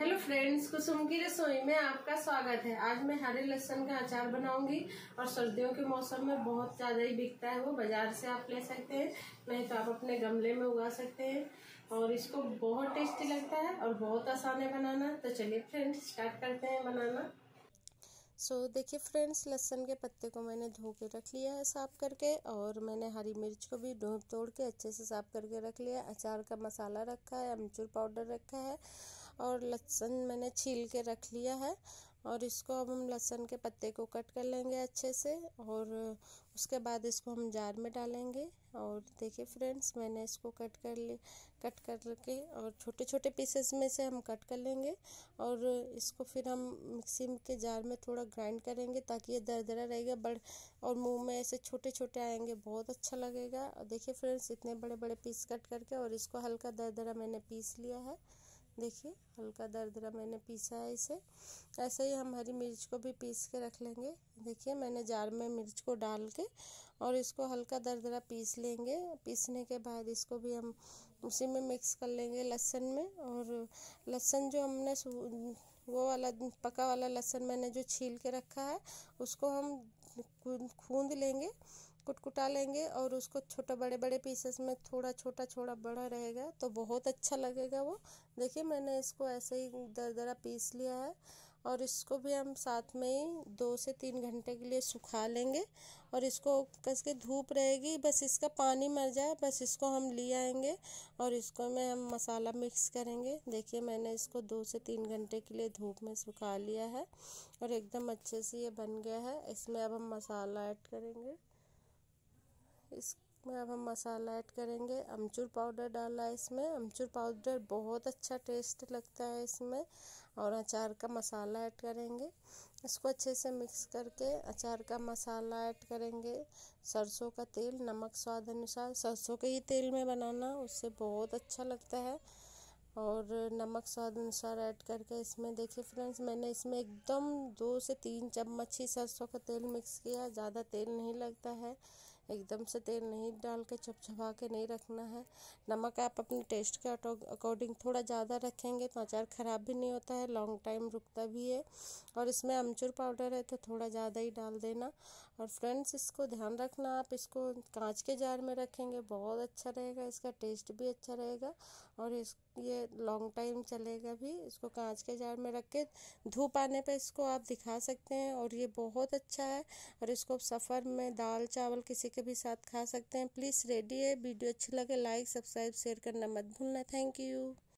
Hello friends कुसुम की रसोई में आपका स्वागत है। आज मैं हरे लहसुन का अचार बनाऊँगी और सर्दियों के मौसम में बहुत ज़्यादा ही बिकता है वो। बाज़ार से आप ले सकते हैं नहीं तो आप अपने गमले में उगा सकते हैं। और इसको बहुत टेस्टी लगता है और बहुत आसान है बनाना। तो चलिए फ्रेंड्स स्टार्ट करते हैं बनाना। सो so, देखिए फ्रेंड्स लहसुन के पत्ते को मैंने धो के रख लिया है साफ़ करके और मैंने हरी मिर्च को भी ढोप तोड़ के अच्छे से साफ़ करके रख लिया अचार का मसाला रखा है अमचूर पाउडर रखा है और लहसुन मैंने छील के रख लिया है और इसको अब हम लहसुन के पत्ते को कट कर लेंगे अच्छे से और उसके बाद इसको हम जार में डालेंगे और देखिए फ्रेंड्स मैंने इसको कट कर ले, कट कर के और छोटे छोटे पीसेस में से हम कट कर लेंगे और इसको फिर हम मिक्सी के जार में थोड़ा ग्राइंड करेंगे ताकि ये दरदरा रहेगा, बड़ और मुँह में ऐसे छोटे छोटे आएँगे, बहुत अच्छा लगेगा। और देखिए फ्रेंड्स इतने बड़े बड़े पीस कट करके और इसको हल्का दरदरा मैंने पीस लिया है। देखिए, हल्का दरदरा मैंने पीसा है इसे। ऐसे ही हम हरी मिर्च को भी पीस के रख लेंगे। देखिए, मैंने जार में मिर्च को डाल के और इसको हल्का दरदरा पीस लेंगे। पीसने के बाद इसको भी हम उसी में मिक्स कर लेंगे लहसुन में। और लहसुन जो हमने वो वाला, पका वाला लहसुन मैंने जो छील के रखा है, उसको हम खूंद लेंगे। कुटकुटा लेंगे और उसको छोटे बड़े बड़े पीसेस में थोड़ा छोटा छोटा, बड़ा रहेगा तो बहुत अच्छा लगेगा वो। देखिए, मैंने इसको ऐसे ही दर दरा पीस लिया है और इसको भी हम साथ में ही दो से तीन घंटे के लिए सुखा लेंगे और इसको कस के धूप रहेगी, बस इसका पानी मर जाए, बस इसको हम ले आएँगे और इसको में हम मसाला मिक्स करेंगे। देखिए, मैंने इसको दो से तीन घंटे के लिए धूप में सुखा लिया है और एकदम अच्छे से ये बन गया है। इसमें अब हम मसाला ऐड करेंगे। इसमें अब हम मसाला ऐड करेंगे, अमचूर पाउडर डाला है इसमें। अमचूर पाउडर बहुत अच्छा टेस्ट लगता है इसमें, और अचार का मसाला ऐड करेंगे। इसको अच्छे से मिक्स करके अचार का मसाला ऐड करेंगे। सरसों का तेल, नमक स्वाद अनुसार, सरसों के ही तेल में बनाना, उससे बहुत अच्छा लगता है। और नमक स्वाद अनुसार ऐड करके इसमें देखिए फ्रेंड्स, मैंने इसमें एकदम दो से तीन चम्मच ही सरसों का तेल मिक्स किया, ज़्यादा तेल नहीं लगता है। एकदम से तेल नहीं डाल के छपछपा के नहीं रखना है। नमक आप अपने टेस्ट के अकॉर्डिंग थोड़ा ज़्यादा रखेंगे तो अचार ख़राब भी नहीं होता है लॉन्ग टाइम रुकता भी है। और इसमें अमचूर पाउडर है तो थोड़ा ज़्यादा ही डाल देना। और फ्रेंड्स इसको ध्यान रखना, आप इसको कांच के जार में रखेंगे, बहुत अच्छा रहेगा, इसका टेस्ट भी अच्छा रहेगा। और इस, ये लॉन्ग टाइम चलेगा भी, इसको कांच के जार में रख के धूप आने पे इसको आप दिखा सकते हैं। और ये बहुत अच्छा है। और इसको सफ़र में दाल, चावल किसी के भी साथ खा सकते हैं। प्लीज़ रेडी है। वीडियो अच्छी लगे लाइक सब्सक्राइब शेयर करना मत भूलना। Thank you